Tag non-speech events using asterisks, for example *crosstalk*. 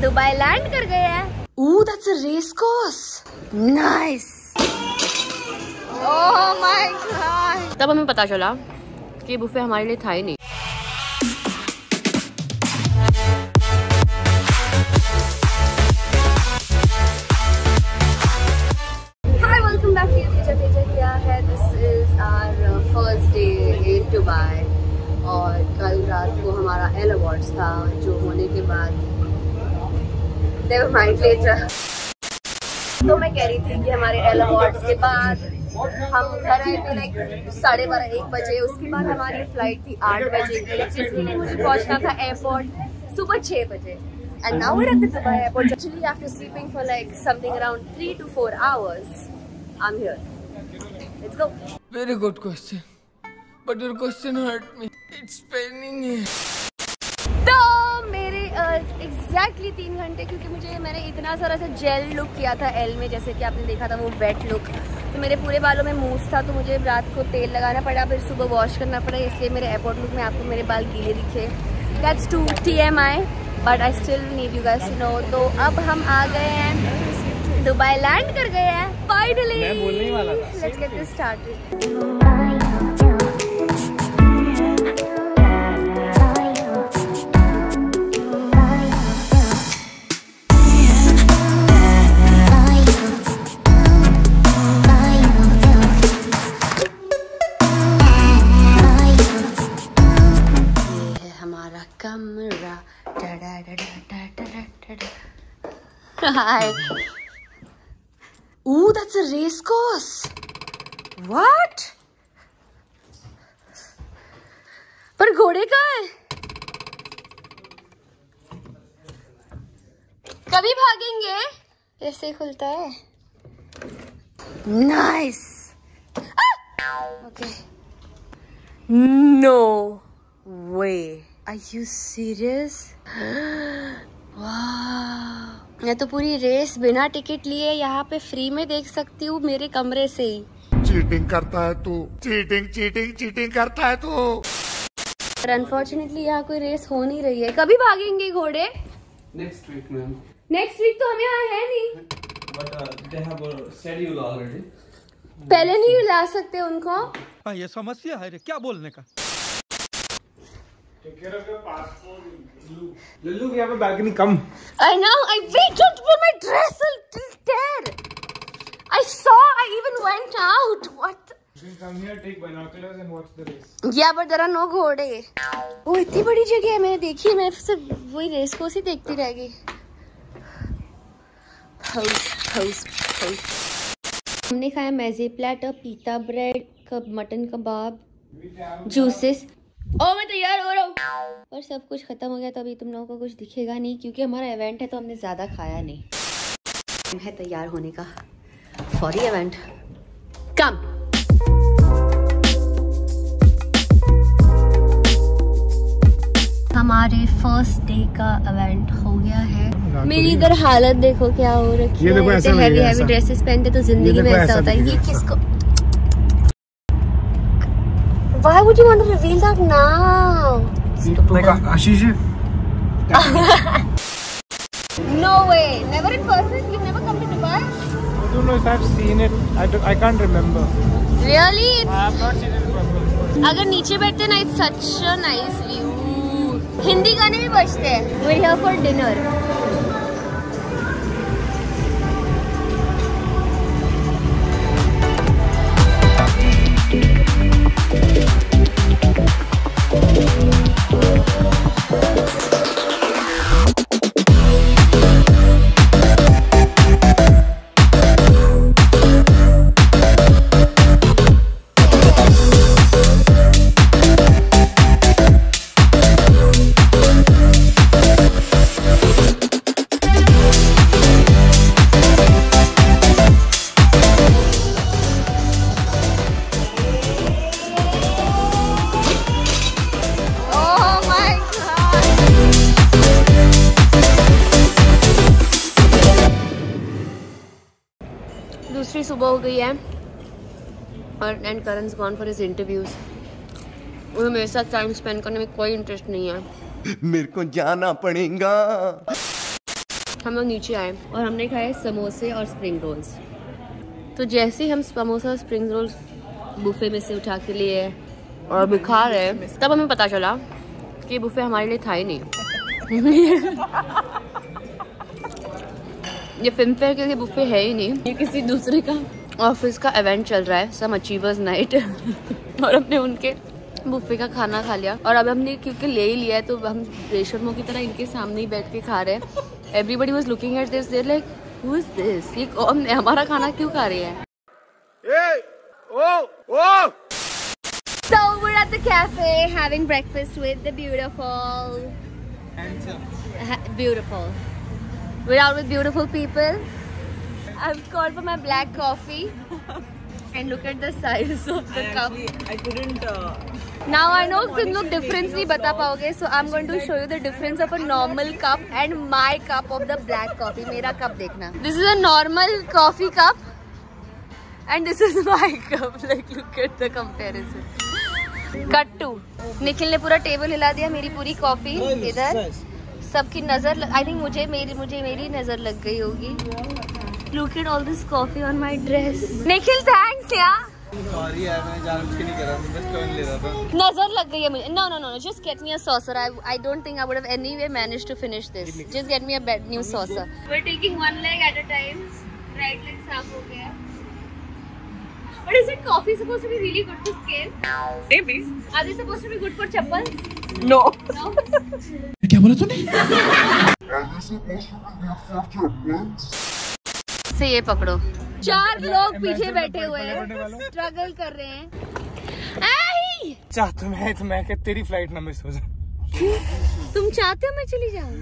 Dubai land कर गए हैं। Ooh that's race course nice my God तब हमें पता चला कि बुफे हमारे लिए था ही नहीं। uh, और कल रात को हमारा एल अवार्ड्स था जो होने के बाद नेवर माइंड लेटर तो मैं कह रही थी कि हमारे एल अवार्ड्स के बाद हम घर आए तो थे लाइक साढ़े बारह, एक बजे, उसके बाद हमारी फ़्लाइट थी आठ बजे, जिसके लिए मुझे पहुँचना था एयरपोर्ट सुबह छः बजे। And now we're at the Dubai airport actually after sleeping for like something around three two four hours I am here let's go very good question but your question hurt me it's paining exactly तीन घंटे क्योंकि मुझे मैंने इतना सारा सा jail look किया था एल में जैसे कि आपने देखा था वो वेट लुक तो मेरे पूरे बालों में मूस था तो मुझे रात को तेल लगाना पड़ा फिर सुबह वॉश करना पड़ा इसलिए मेरे एयरपोर्ट लुक में आपको मेरे बाल गीले दिखे। That's too T M I but I still need you guess no तो अब हम आ गए हैं दुबई लैंड कर गए हैं finally let's get this started hi Ooh, that's a race course. What? पर घोड़े का है? कभी भागेंगे? ऐसे खुलता है। Nice okay no way are you serious मैं तो पूरी रेस बिना टिकट लिए यहाँ पे फ्री में देख सकती हूँ मेरे कमरे से ही। चीटिंग करता है तू। चीटिंग चीटिंग चीटिंग करता है तू। पर अनफॉर्चुनेटली यहाँ कोई रेस हो नहीं रही है। कभी भागेंगे घोड़े? Next week ma'am. Next week तो हम यहाँ है नहीं। But uh, they have a schedule already. पहले नहीं ला सकते उनको? हाँ ये समस्या है क्या बोलने का? लल्लू यहाँ पे balcony come I know. I wait. Don't put my dress till there. I saw. I even went out. What? come here take binoculars and watch the race Yeah, but there are no घोड़े. वो इतनी बड़ी जगह है मैंने देखी है मैं सिर्फ़ वही रेस को ही देखती रह गई. हमने खाया मैजे प्लेटर पीता ब्रेड कब मटन कबाब जूसेस ओ मैं तैयार हो रहा हूँ। और सब कुछ खत्म हो गया तो अभी तुम लोगों को कुछ दिखेगा नहीं क्योंकि हमारा इवेंट है तो हमने ज़्यादा खाया नहीं। है तैयार होने का। फॉर इवेंट कम हमारे फ़र्स्ट डे का इवेंट हो गया है। मेरी इधर हालत देखो क्या हो रखी ये देखो है ऐसा हैवी हैवी ड्रेसेस पहनते तो ज़िंदगी में ऐसा ऐसा होता है। ये किसको Why would you want to reveal that now? आशीष *laughs* है No way. Never in person. You've never come to Dubai. I don't know if I've seen it I, don't, I can't remember Really? I have not seen it in person अगर नीचे बैठते ना it's such a nice view Hindi गाने भी बजते हैं we hear for dinner दूसरी सुबह हो गई है। और and Karan gone for his interviews उन्हें मेरे साथ टाइम स्पेंड करने में कोई इंटरेस्ट नहीं है। मेरे को जाना पड़ेगा। हम लोग नीचे आए और हमने खाए समोसे और स्प्रिंग रोल्स तो जैसे ही हम समोसा और स्प्रिंग रोल्स बुफे में से उठा के लिए और अभी खा रहे तब हमें पता चला कि बुफे हमारे लिए था ही नहीं। *laughs* ये फ़िल्म फेयर के लिए बुफे है ही नहीं। ये किसी दूसरे का। ऑफ़िस का इवेंट चल रहा है सम अचीवर्स नाइट और हमने उनके बुफे का खाना खा लिया। और अब हमने क्योंकि ले ही लिया है तो हम रेशमों की तरह इनके सामने ही बैठ के खा रहे हैं। Everybody was looking at this there like who is this ये कौन है? हमारा खाना क्यों खा रहे हैं? So we're at the cafe having breakfast with the beautiful, Ha- beautiful. We're out with beautiful people. I've called for my black coffee, and look at the size of the cup. I couldn't. Uh, Now I know तुम लोग difference नहीं बता पाओगे, so I'm going to show you the difference of a normal cup and my cup of the black coffee. मेरा cup देखना. This is a normal coffee cup, and this is *laughs* my cup. Like look at the comparison. Cut to Nikhil ने पूरा table हिला दिया मेरी पूरी coffee इधर सबकी नज़र आई थिंक मुझे मेरी मुझे मेरी नज़र लग गई होगी look at all this coffee on my dress Nikhil thanks यार सॉरी यार मैं जानबूझ के नहीं कर रहा था बस टर्न ले रहा था नज़र लग गई है मुझे no no no just get me a saucer I I don't think I would have anyway manage to finish this just get me a bed new saucer we are taking one leg at a time right leg साफ़ हो गया But is it coffee supposed to be really good for skin? maybe. Are they supposed to be good for chappals? No. No. *laughs* से ये पकड़ो। चार लोग पीछे बैठे हुए हैं। स्ट्रगल कर रहे हैं। आई! चाहता मैं तो मैं तेरी फ़्लाइट ना मिस हो जाए। तुम चाहते हो मैं चली जाऊँ?